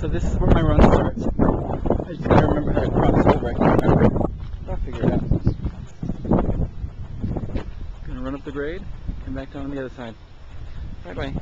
So this is where my run starts. I just gotta remember how to cross over. I can't remember. I'll figure it out. Gonna run up the grade, come back down on the other side. Bye bye.